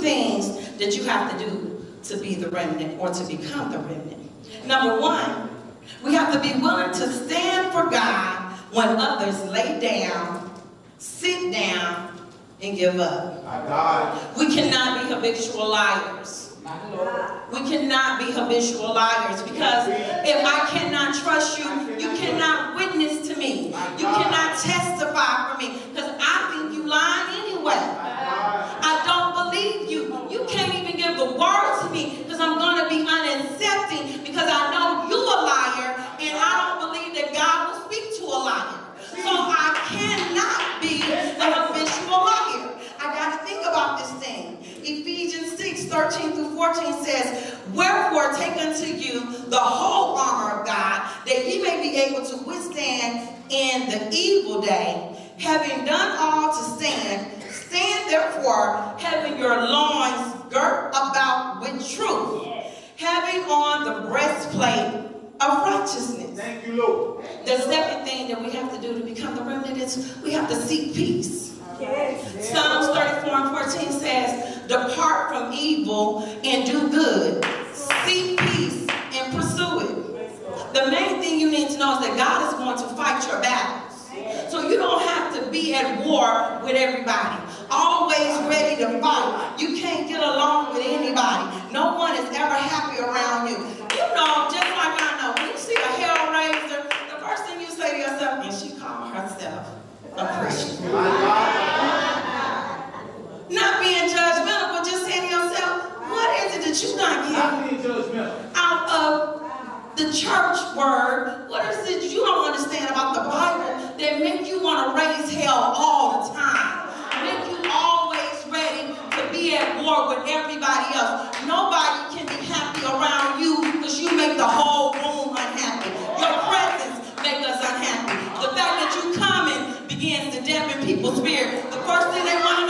two things that you have to do to be the remnant or to become the remnant. Number one, we have to be willing to stand for God when others lay down, sit down, and give up. My God. We cannot be habitual liars. We cannot be habitual liars because if I cannot trust you, you cannot witness to me. You cannot testify for me because I think you lying anyway. I don't believe you. You can't even give the word to me because I'm going to be unaccepting because I know you a liar and I don't believe that God will speak to a liar. So I cannot be the habitual liar. I got to think about this thing. Ephesians 6, 13 through 14 says, Wherefore take unto you the whole armor of God, that ye may be able to withstand in the evil day. Having done all to stand, stand therefore, having your loins girt about with truth, having on the breastplate of righteousness. Thank you, Lord. The second thing that we have to do to become the remnant is we have to seek peace. Psalms 34 and 14 says, Depart from evil and do good. Seek peace and pursue it. The main thing you need to know is that God is going to fight your battles. So you don't have to be at war with everybody. Always ready to fight. You can't get along with anybody. No one is ever happy around you. You know, just like I know, when you see a hellraiser, the first thing you say to yourself, and she called herself a Christian. My God. Not being judgmental, but just saying to yourself, what is it that you're not getting Not being judgmental. out of the church word? What is it you don't understand about the Bible that make you want to raise hell all the time? Make you always ready to be at war with everybody else. Nobody can be happy around you because you make the whole room unhappy. Your presence make us unhappy. The fact that you coming begins to dampen people's spirit. The first thing they want to